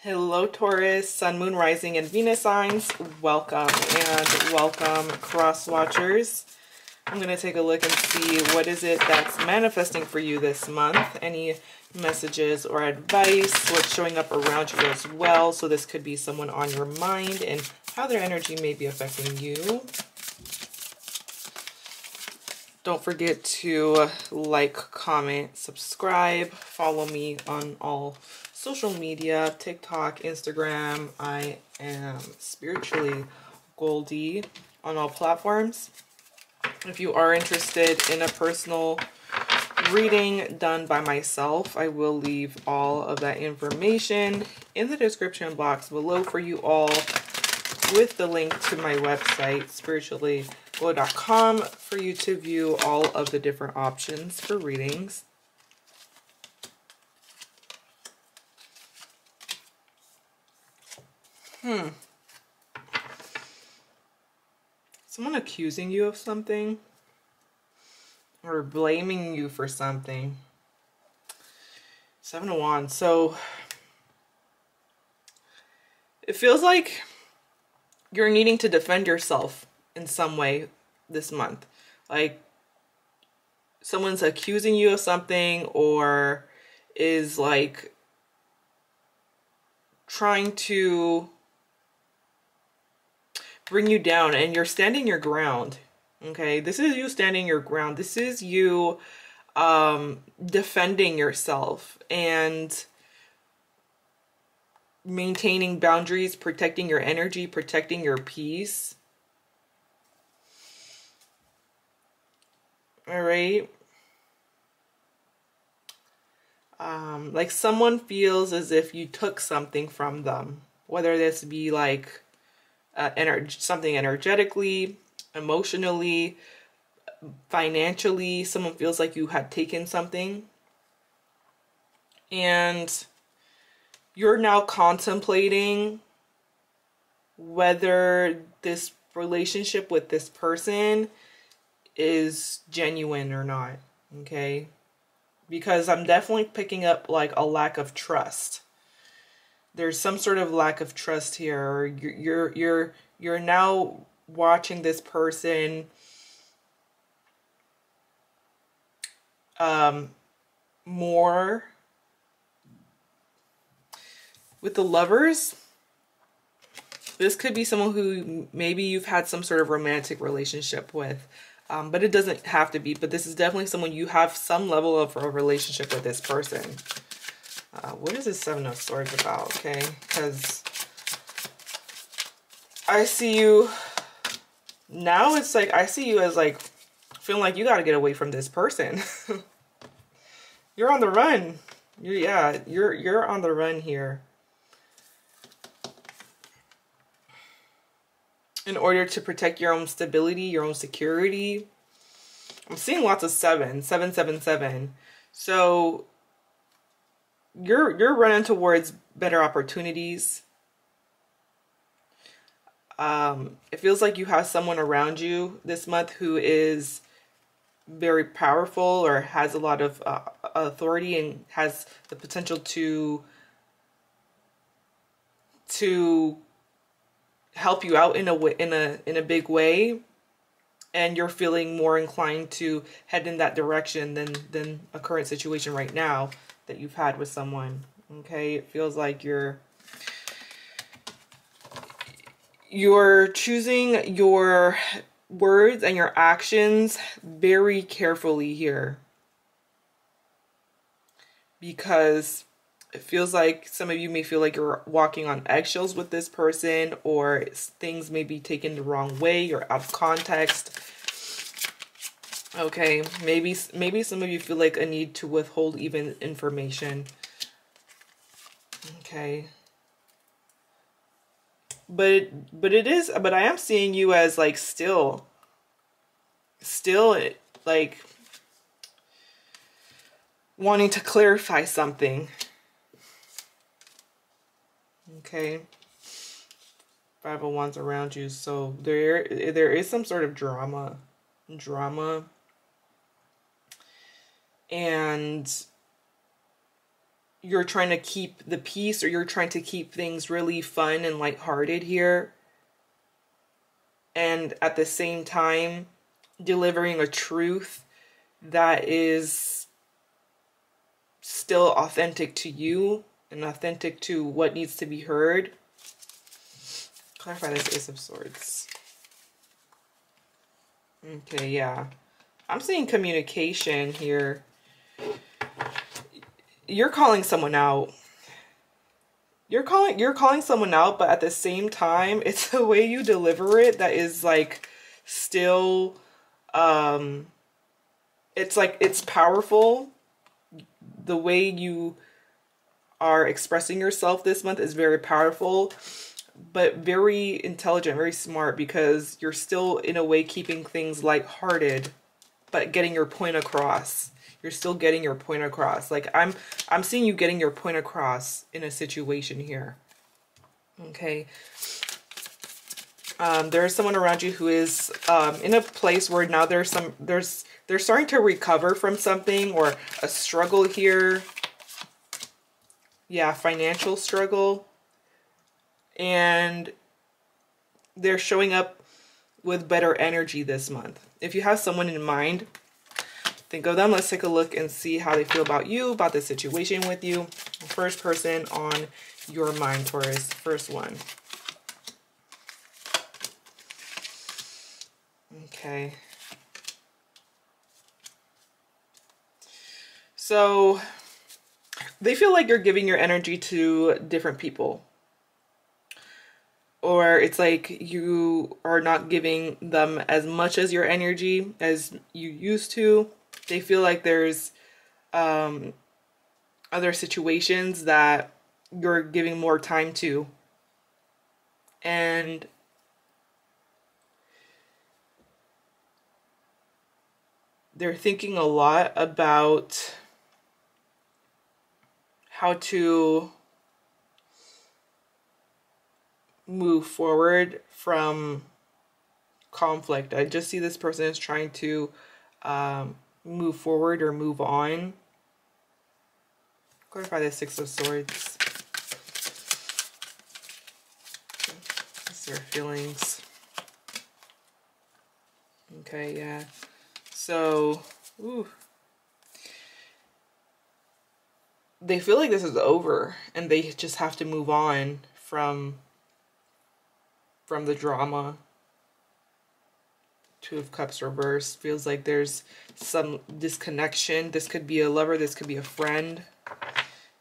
Hello, Taurus, Sun, Moon, Rising, and Venus signs. Welcome and welcome, cross watchers. I'm going to take a look and see what is it that's manifesting for you this month. Any messages or advice, what's showing up around you as well. So this could be someone on your mind and how their energy may be affecting you. Don't forget to like, comment, subscribe, follow me on all social media, TikTok, Instagram. I am spiritually Goldie on all platforms. If you are interested in a personal reading done by myself, I will leave all of that information in the description box below for you all with the link to my website, spirituallygoldie.com, for you to view all of the different options for readings. Hmm. Someone accusing you of something or blaming you for something. Seven of Wands. So it feels like you're needing to defend yourself in some way this month. Like someone's accusing you of something or is like trying to bring you down and you're standing your ground. Okay, this is you standing your ground. This is you um, defending yourself and maintaining boundaries, protecting your energy, protecting your peace. All right. Um, like someone feels as if you took something from them, whether this be like uh, ener- something energetically, emotionally, financially. Someone feels like you had taken something. And you're now contemplating whether this relationship with this person is genuine or not. Okay. Because I'm definitely picking up like a lack of trust there's some sort of lack of trust here. You're you're you're you're now watching this person um more with the lovers this could be someone who maybe you've had some sort of romantic relationship with um, but it doesn't have to be but this is definitely someone you have some level of a relationship with this person uh, what is this Seven of Swords about? Okay, because I see you now. It's like I see you as like feeling like you got to get away from this person. you're on the run. You're, yeah, you're you're on the run here. In order to protect your own stability, your own security. I'm seeing lots of seven, seven, seven, seven. So you're you're running towards better opportunities. Um, it feels like you have someone around you this month who is very powerful or has a lot of uh, authority and has the potential to to help you out in a in a in a big way and you're feeling more inclined to head in that direction than than a current situation right now that you've had with someone. Okay, it feels like you're you're choosing your words and your actions very carefully here. Because it feels like some of you may feel like you're walking on eggshells with this person or things may be taken the wrong way, you're out of context Okay, maybe maybe some of you feel like a need to withhold even information. Okay. But but it is but I am seeing you as like still still like wanting to clarify something. Okay. Five of Wands around you. So there there is some sort of drama. Drama and you're trying to keep the peace or you're trying to keep things really fun and lighthearted here. And at the same time, delivering a truth that is still authentic to you and authentic to what needs to be heard. Clarify this Ace of Swords. Okay, yeah. I'm seeing communication here. You're calling someone out. You're calling you're calling someone out, but at the same time, it's the way you deliver it that is like still um it's like it's powerful. The way you are expressing yourself this month is very powerful, but very intelligent, very smart because you're still in a way keeping things lighthearted, but getting your point across. You're still getting your point across. Like I'm I'm seeing you getting your point across in a situation here. Okay. Um, there's someone around you who is um, in a place where now there's some there's they're starting to recover from something or a struggle here yeah, financial struggle. And they're showing up with better energy this month. If you have someone in mind, think of them. Let's take a look and see how they feel about you, about the situation with you. First person on your mind, Taurus. First one. Okay. So they feel like you're giving your energy to different people. Or it's like you are not giving them as much as your energy as you used to. They feel like there's um, other situations that you're giving more time to. And they're thinking a lot about how to move forward from conflict. I just see this person is trying to um, move forward or move on. Clarify the Six of Swords. Their feelings? Okay, yeah. So, ooh. they feel like this is over and they just have to move on from from the drama two of cups reversed feels like there's some disconnection this could be a lover this could be a friend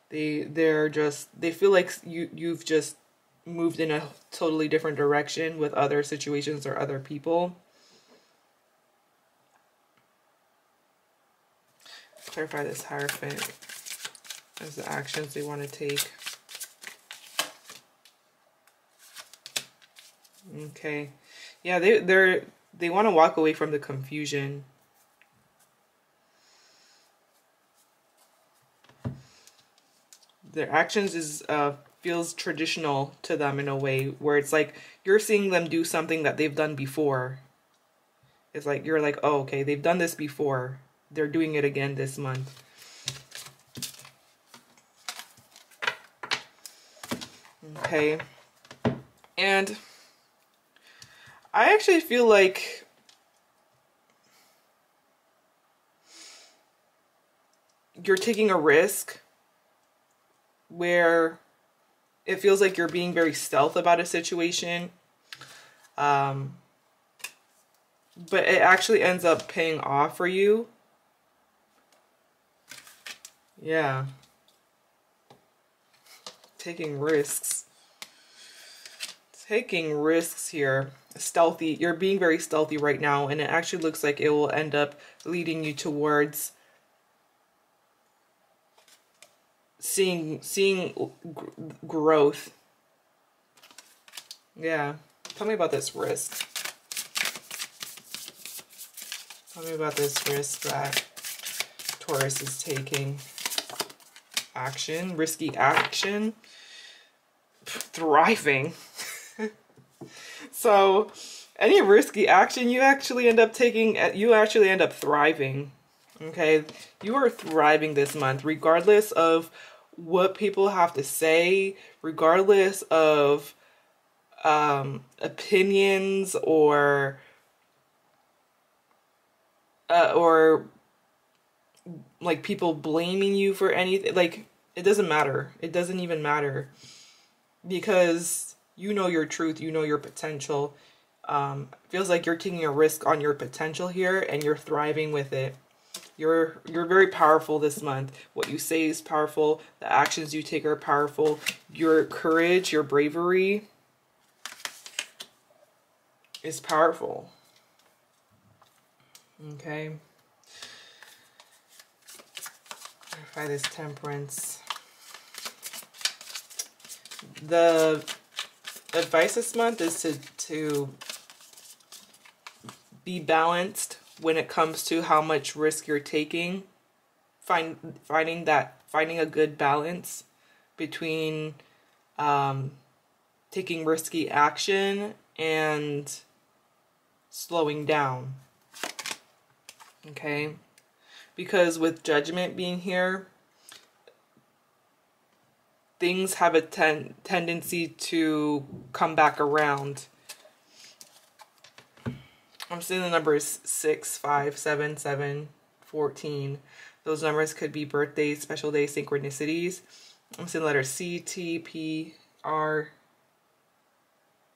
they they're just they feel like you you've just moved in a totally different direction with other situations or other people clarify this hierophant as the actions they want to take. Okay. Yeah, they they're they want to walk away from the confusion. Their actions is uh feels traditional to them in a way where it's like you're seeing them do something that they've done before. It's like you're like, "Oh, okay, they've done this before. They're doing it again this month." Okay. And I actually feel like you're taking a risk where it feels like you're being very stealth about a situation. Um, but it actually ends up paying off for you. Yeah. Taking risks taking risks here. Stealthy. You're being very stealthy right now, and it actually looks like it will end up leading you towards seeing seeing growth. Yeah. Tell me about this risk. Tell me about this risk that Taurus is taking. Action, risky action, thriving. so any risky action you actually end up taking, you actually end up thriving. Okay, you are thriving this month, regardless of what people have to say, regardless of um, opinions or uh, or like people blaming you for anything. Like it doesn't matter. It doesn't even matter because you know your truth. You know your potential. Um, feels like you're taking a risk on your potential here and you're thriving with it. You're you're very powerful this month. What you say is powerful. The actions you take are powerful. Your courage, your bravery is powerful. Okay. Verify this temperance. The advice this month is to to be balanced when it comes to how much risk you're taking. Find finding that finding a good balance between um, taking risky action and slowing down. Okay? Because with judgment being here, things have a ten tendency to come back around I'm seeing the numbers 6, 5, 7, 7, 14. Those numbers could be birthdays, special days, synchronicities. I'm seeing letters C, T, P, R,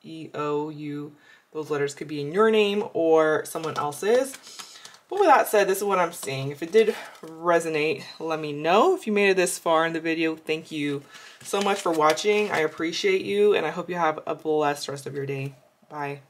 E, O, U. Those letters could be in your name or someone else's. But with that said, this is what I'm seeing. If it did resonate, let me know. If you made it this far in the video, thank you so much for watching. I appreciate you, and I hope you have a blessed rest of your day. Bye.